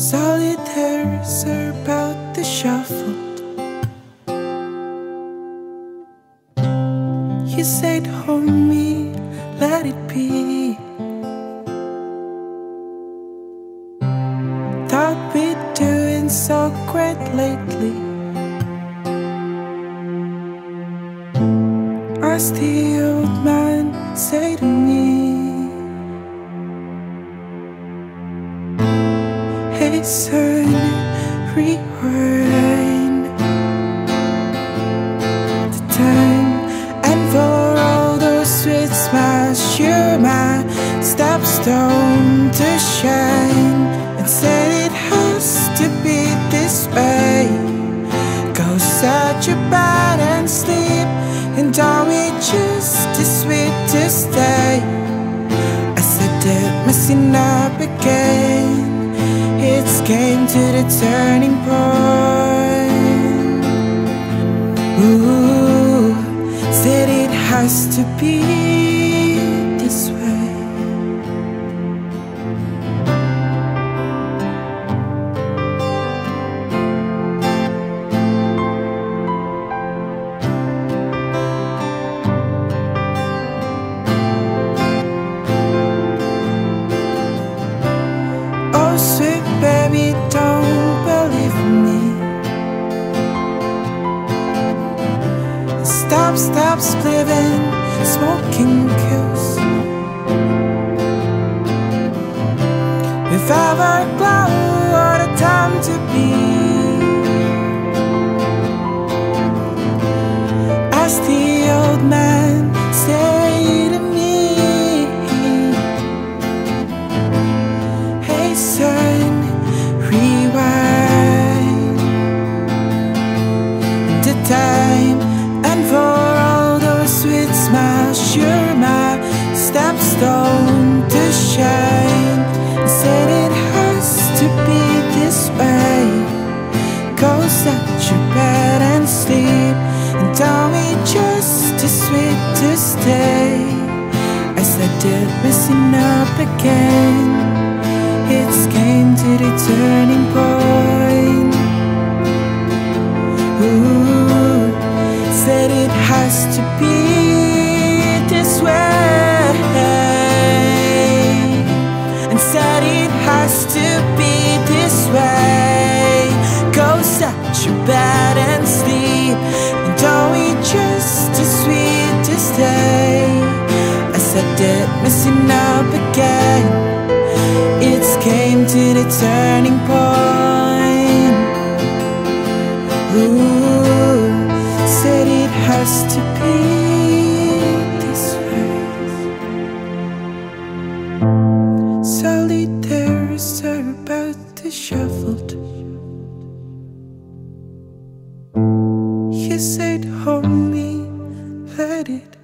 Solitaires are about the shuffled. You said, homie, let it be. Thought we'd doing so great lately. Asked the old man, say to me. Son, rewind the time and for all those sweet smiles, you're my stepstone to shine. Said it has to be this way. Go set your bed and sleep, and don't be just as sweet to stay. I said it, messing up again. Came to the turning point. Ooh, said it has to be Stop, stop splitting, smoking kills. If ever glow, what a time to be. As the old man say to me. Hey son, rewind the time smiles, you're my stepstone to shine. Said it has to be this way. Go set your bed and sleep, and don't be just too sweet to stay. As I did, messing up again. It's came to the turning point. Ooh, said it has to be bed and sleep, and don't we just too sweet to stay. I said it, messing up again. It's came to the turning point. Ooh, said it has to be Said, homie, let it.